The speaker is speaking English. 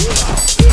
Yeah!